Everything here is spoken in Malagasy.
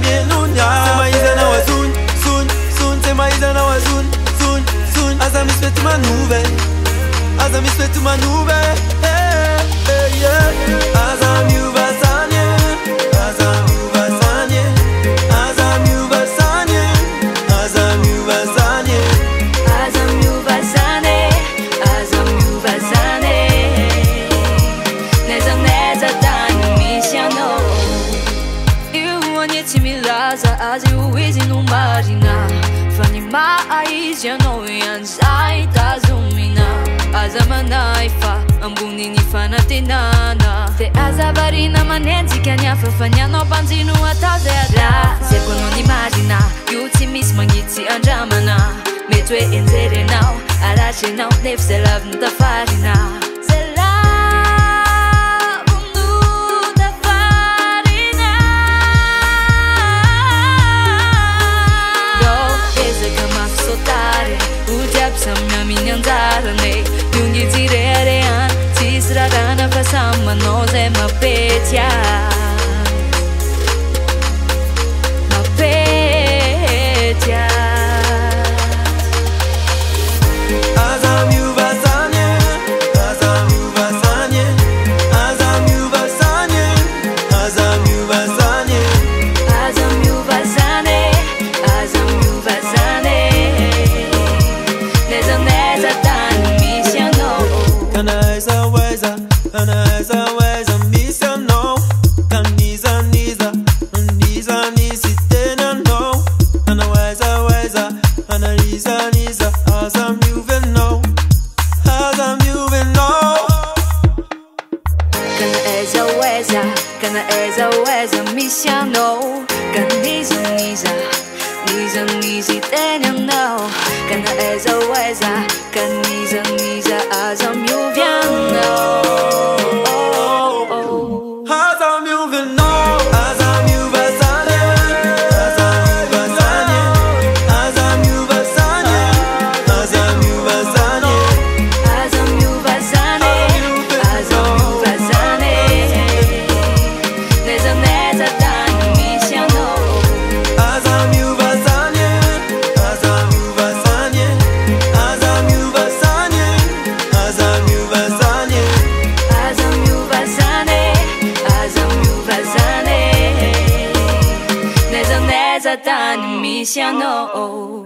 mie Se mai iză n sun, sun, sun Se mai iză n sun, sun, sun Azi am ispet ma nuvem Azi am ispet ma nuvem hey, hey, yeah. zi oizynombarina fani ma aizyanao ianzai tazomina aza manaifa amboniny fana tenana e aza varina manezikany afa fanyanao panzino ataze ata zebono nimazina io tsy misy manitsy andramana metoe enterenao aratzenao nefzelavinytafarina 면myatarn yungtirern 지isradanapasama nosema peca 애저 애자 가나 애저 애자 미샤 노 가나 니자 니자 니자 니지 때냥 노 가나 애저 애자 가나 但你没想我。